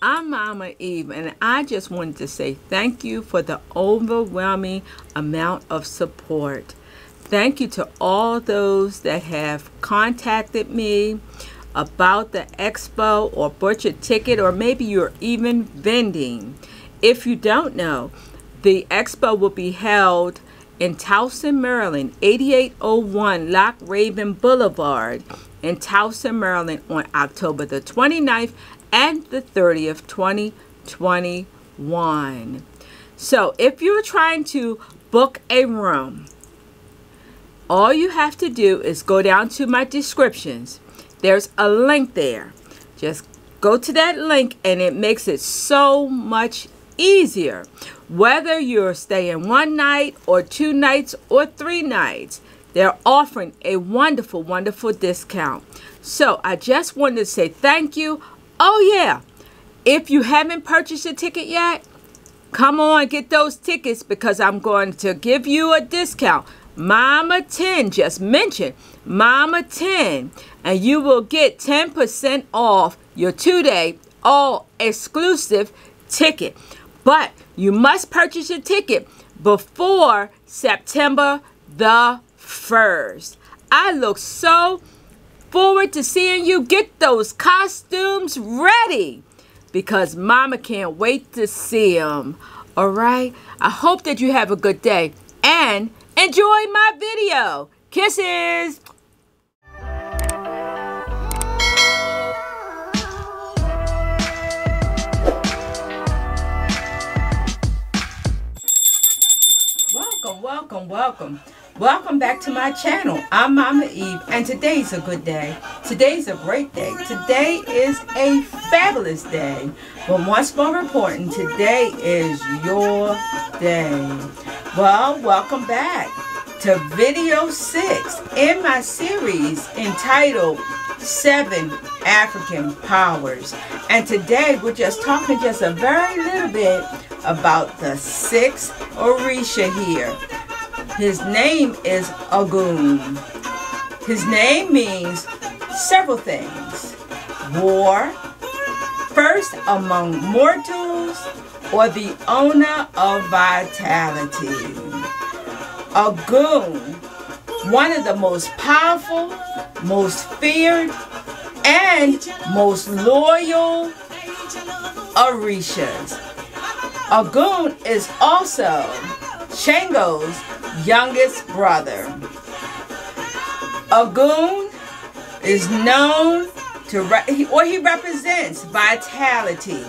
I'm Mama Eve, and I just wanted to say thank you for the overwhelming amount of support. Thank you to all those that have contacted me about the expo or bought your ticket, or maybe you're even vending. If you don't know, the expo will be held in Towson, Maryland, 8801 Loch Raven Boulevard in Towson, Maryland on October the 29th and the 30th, 2021. So if you're trying to book a room, all you have to do is go down to my descriptions. There's a link there. Just go to that link and it makes it so much easier. Whether you're staying one night or two nights or three nights, they're offering a wonderful, wonderful discount. So I just wanted to say thank you. Oh, yeah. If you haven't purchased a ticket yet, come on, get those tickets because I'm going to give you a discount. Mama 10 just mentioned Mama 10 and you will get 10% off your two-day all exclusive ticket. But you must purchase your ticket before September the 1st. I look so forward to seeing you get those costumes ready because Mama can't wait to see them. All right? I hope that you have a good day and enjoy my video. Kisses! Welcome, welcome, welcome. Welcome back to my channel. I'm Mama Eve and today's a good day. Today's a great day. Today is a fabulous day. But what's more important, today is your day. Well, welcome back to video 6 in my series entitled Seven African Powers. And today we're just talking just a very little bit about the sixth Orisha here. His name is Ogun. His name means several things. War, first among mortals, or the owner of vitality. Ogun, one of the most powerful, most feared, and most loyal Orishas. Ogun is also Shango's youngest brother. Ogun is known to, or he represents vitality,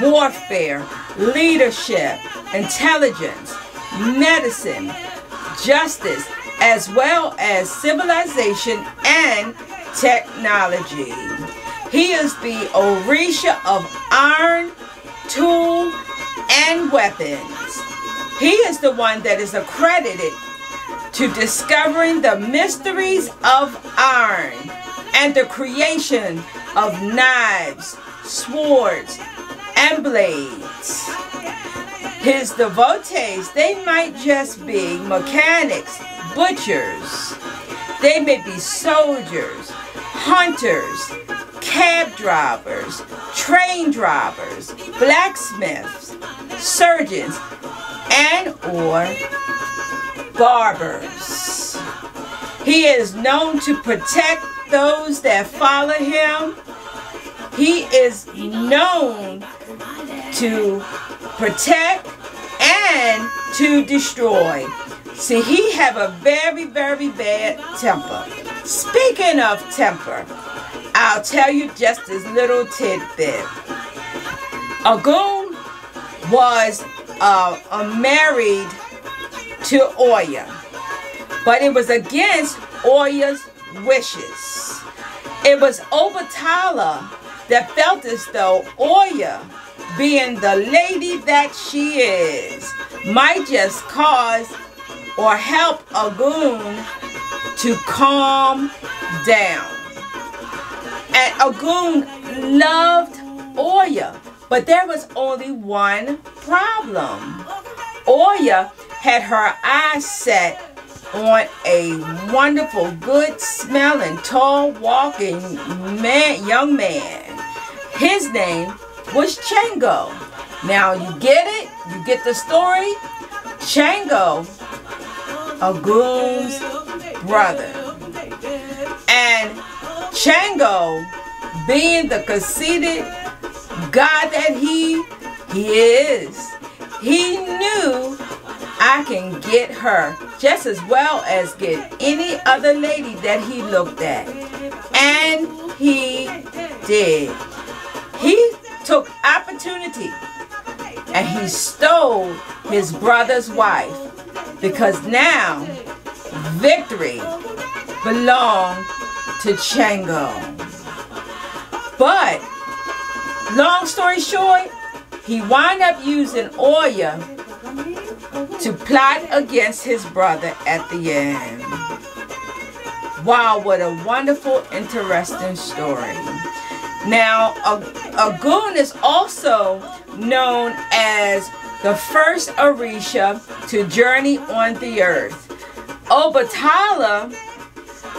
warfare, leadership, intelligence, medicine, justice, as well as civilization and technology. He is the Orisha of iron, tool, and weapons. He is the one that is accredited to discovering the mysteries of iron and the creation of knives, swords, and blades. His devotees, they might just be mechanics, butchers. They may be soldiers, hunters, cab drivers, train drivers, blacksmiths, surgeons, and or barbers. He is known to protect those that follow him. He is known to protect and to destroy. See, he have a very, very bad temper. Speaking of temper, I'll tell you just this little tidbit. Ogun was uh, married to Oya. But it was against Oya's wishes. It was Obatala that felt as though Oya, being the lady that she is, might just cause or help Ogun to calm down. And Ogun loved Oya. But there was only one problem. Oya had her eyes set on a wonderful, good smelling, tall walking man, young man. His name was Chango. Now you get it? You get the story? Chango, Ogun's brother. And Chango, being the conceited God that he, he is, he knew I can get her just as well as get any other lady that he looked at. And he did. He took opportunity and he stole his brother's wife because now victory belonged to Chango. But long story short, he wound up using Oya to plot against his brother at the end. Wow, what a wonderful, interesting story. Now, Ogun is also known as the first Orisha to journey on the earth. Obatala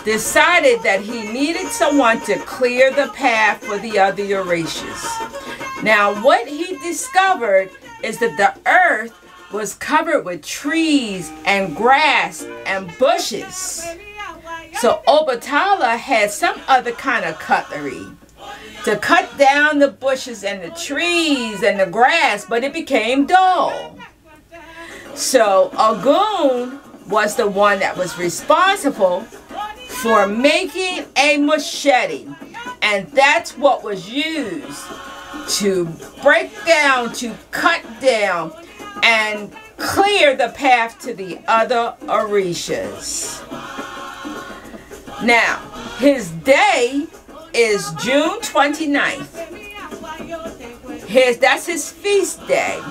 decided that he needed someone to clear the path for the other Orishas. Now, what he discovered is that the earth was covered with trees and grass and bushes. So Obatala had some other kind of cutlery to cut down the bushes and the trees and the grass, but it became dull. So Ogun was the one that was responsible for making a machete. And that's what was used to break down, to cut down, and clear the path to the other Orishas. Now, his day is June 29th. His, that's his feast day.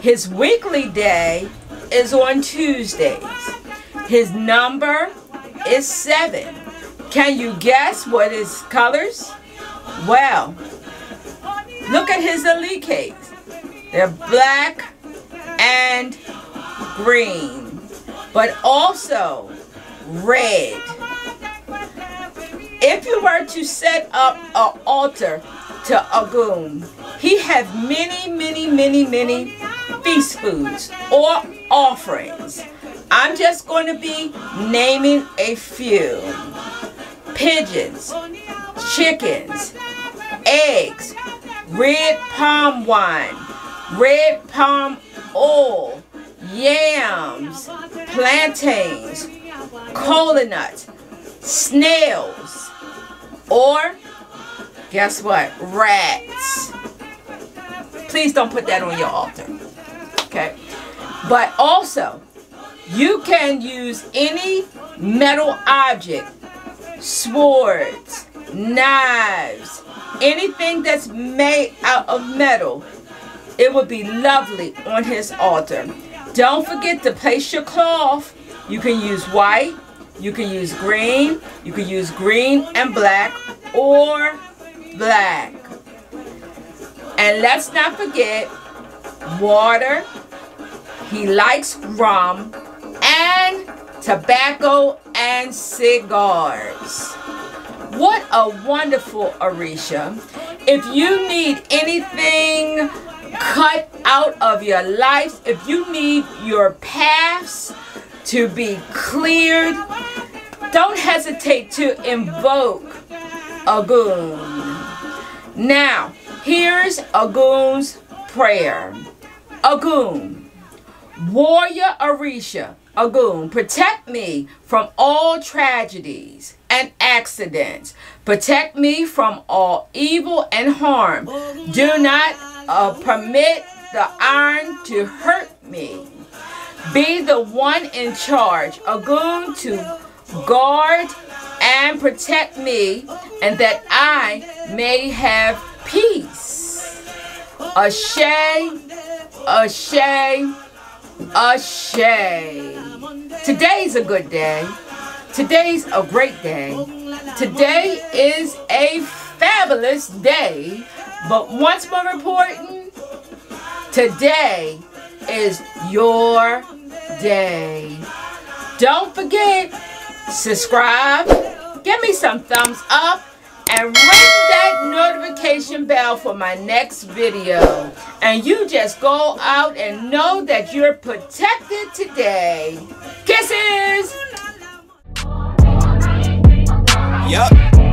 His weekly day is on Tuesdays. His number is 7. Can you guess what his colors? Well, look at his elekes. They're black and green, but also red. If you were to set up an altar to Ogun, he had many, many, many, many feast foods or offerings. I'm just going to be naming a few. Pigeons, chickens, eggs, red palm wine, red palm oil, yams, plantains, coconuts, snails, or guess what? Rats. Please don't put that on your altar. Okay? But also, you can use any metal object, swords, knives, anything that's made out of metal. It would be lovely on his altar. Don't forget to place your cloth. You can use white, you can use green, you can use green and black or black. And let's not forget water. He likes rum tobacco and cigars. What a wonderful Orisha. If you need anything cut out of your life, if you need your paths to be cleared, don't hesitate to invoke Ogun. Now, here's Ogun's prayer. Ogun, warrior Orisha, Ogun, protect me from all tragedies and accidents. Protect me from all evil and harm. Do not uh, permit the iron to hurt me. Be the one in charge, Ogun to guard and protect me, and that I may have peace. Ashe, Ashe, Ashe. Today's a good day. Today's a great day. Today is a fabulous day. But what's more important, today is your day. Don't forget, subscribe, give me some thumbs up, and ring that notification bell for my next video. And you just go out and know that you're protected today. Kisses! Yup.